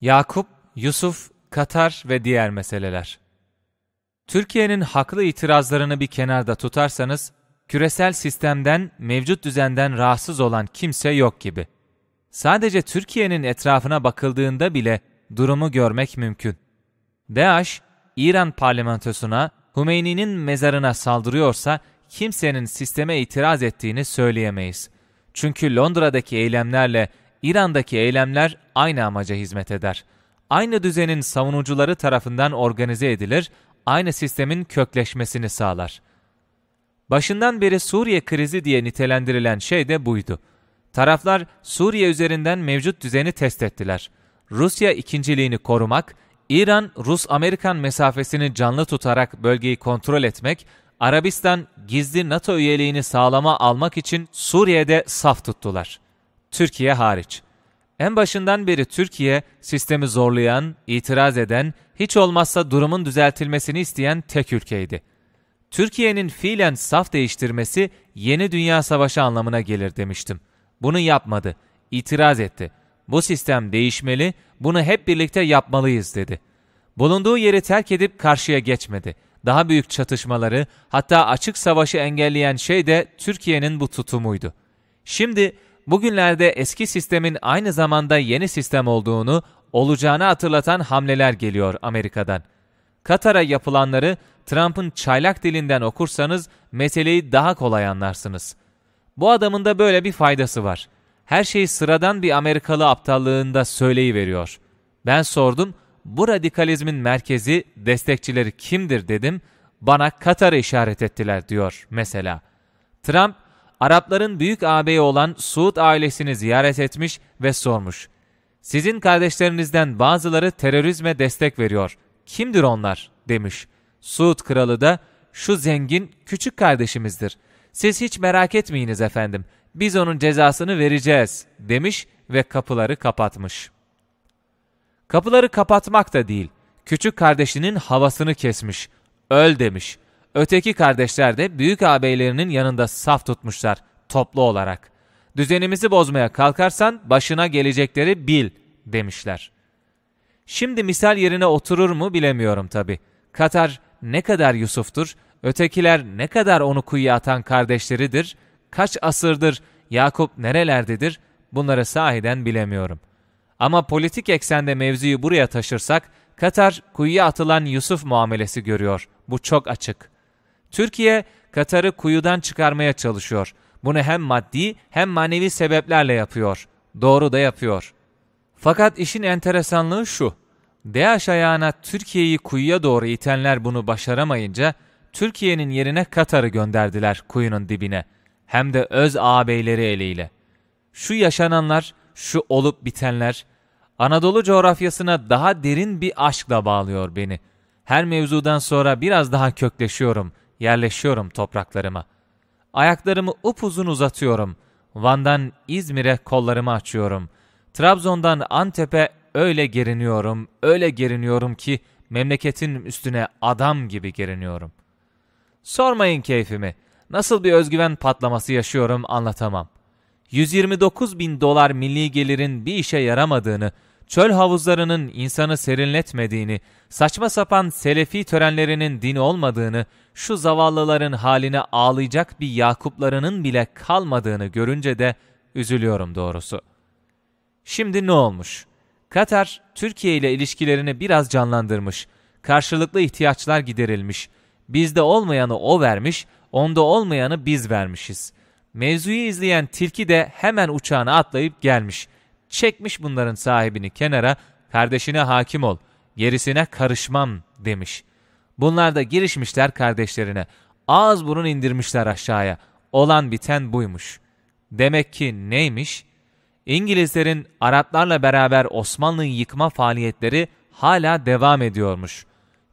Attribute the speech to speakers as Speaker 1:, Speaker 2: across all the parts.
Speaker 1: Yakup, Yusuf, Katar ve diğer meseleler. Türkiye'nin haklı itirazlarını bir kenarda tutarsanız, küresel sistemden, mevcut düzenden rahatsız olan kimse yok gibi. Sadece Türkiye'nin etrafına bakıldığında bile durumu görmek mümkün. DAEŞ, İran parlamentosuna, Hümeyni'nin mezarına saldırıyorsa kimsenin sisteme itiraz ettiğini söyleyemeyiz. Çünkü Londra'daki eylemlerle İran'daki eylemler aynı amaca hizmet eder. Aynı düzenin savunucuları tarafından organize edilir, aynı sistemin kökleşmesini sağlar. Başından beri Suriye krizi diye nitelendirilen şey de buydu. Taraflar Suriye üzerinden mevcut düzeni test ettiler. Rusya ikinciliğini korumak, İran, Rus-Amerikan mesafesini canlı tutarak bölgeyi kontrol etmek, Arabistan gizli NATO üyeliğini sağlama almak için Suriye'de saf tuttular. Türkiye hariç. En başından beri Türkiye, sistemi zorlayan, itiraz eden, hiç olmazsa durumun düzeltilmesini isteyen tek ülkeydi. Türkiye'nin fiilen saf değiştirmesi yeni dünya savaşı anlamına gelir demiştim. Bunu yapmadı, itiraz etti. Bu sistem değişmeli, bunu hep birlikte yapmalıyız dedi. Bulunduğu yeri terk edip karşıya geçmedi. Daha büyük çatışmaları, hatta açık savaşı engelleyen şey de Türkiye'nin bu tutumuydu. Şimdi bugünlerde eski sistemin aynı zamanda yeni sistem olduğunu, olacağını hatırlatan hamleler geliyor Amerika'dan. Katar'a yapılanları Trump'ın çaylak dilinden okursanız meseleyi daha kolay anlarsınız. Bu adamın da böyle bir faydası var. Her şeyi sıradan bir Amerikalı aptallığında söyleyiveriyor. Ben sordum, bu radikalizmin merkezi, destekçileri kimdir dedim, bana Katar'ı işaret ettiler diyor mesela. Trump, Arapların büyük ağabeyi olan Suud ailesini ziyaret etmiş ve sormuş. Sizin kardeşlerinizden bazıları terörizme destek veriyor. Kimdir onlar? demiş. Suud kralı da şu zengin küçük kardeşimizdir. Siz hiç merak etmeyiniz efendim. Biz onun cezasını vereceğiz demiş ve kapıları kapatmış. Kapıları kapatmak da değil. Küçük kardeşinin havasını kesmiş. Öl demiş. Öteki kardeşler de büyük ağabeylerinin yanında saf tutmuşlar toplu olarak. Düzenimizi bozmaya kalkarsan başına gelecekleri bil demişler. Şimdi misal yerine oturur mu bilemiyorum tabi. Katar ne kadar Yusuf'tur, ötekiler ne kadar onu kuyuya atan kardeşleridir, kaç asırdır Yakup nerelerdedir bunları sahiden bilemiyorum. Ama politik eksende mevzuyu buraya taşırsak, Katar kuyuya atılan Yusuf muamelesi görüyor. Bu çok açık. Türkiye, Katar'ı kuyudan çıkarmaya çalışıyor. Bunu hem maddi hem manevi sebeplerle yapıyor. Doğru da yapıyor. Fakat işin enteresanlığı şu. DAEŞ ayağına Türkiye'yi kuyuya doğru itenler bunu başaramayınca, Türkiye'nin yerine Katar'ı gönderdiler kuyunun dibine. Hem de öz ağabeyleri eliyle. Şu yaşananlar, şu olup bitenler, Anadolu coğrafyasına daha derin bir aşkla bağlıyor beni. Her mevzudan sonra biraz daha kökleşiyorum, yerleşiyorum topraklarıma. Ayaklarımı upuzun uzatıyorum. Van'dan İzmir'e kollarımı açıyorum. Trabzon'dan Antep'e öyle geriniyorum, öyle geriniyorum ki memleketin üstüne adam gibi geriniyorum. Sormayın keyfimi. Nasıl bir özgüven patlaması yaşıyorum anlatamam. 129 bin dolar milli gelirin bir işe yaramadığını, çöl havuzlarının insanı serinletmediğini, saçma sapan selefi törenlerinin din olmadığını, şu zavallıların haline ağlayacak bir Yakuplarının bile kalmadığını görünce de üzülüyorum doğrusu. Şimdi ne olmuş? Katar, Türkiye ile ilişkilerini biraz canlandırmış, karşılıklı ihtiyaçlar giderilmiş, bizde olmayanı o vermiş, onda olmayanı biz vermişiz. Mevzuyu izleyen tilki de hemen uçağına atlayıp gelmiş.'' Çekmiş bunların sahibini kenara, kardeşine hakim ol, gerisine karışmam demiş. Bunlar da girişmişler kardeşlerine, ağız burun indirmişler aşağıya. Olan biten buymuş. Demek ki neymiş? İngilizlerin Araplarla beraber Osmanlı'yı yıkma faaliyetleri hala devam ediyormuş.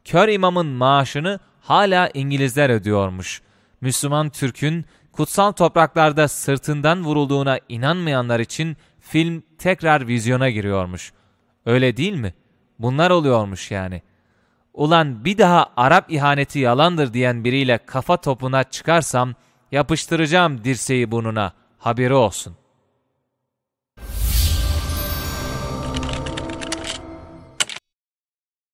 Speaker 1: Kör imamın maaşını hala İngilizler ödüyormuş. Müslüman Türk'ün kutsal topraklarda sırtından vurulduğuna inanmayanlar için film tekrar vizyona giriyormuş. Öyle değil mi? Bunlar oluyormuş yani. Ulan bir daha Arap ihaneti yalandır diyen biriyle kafa topuna çıkarsam yapıştıracağım dirseği bununa. Haberi olsun.''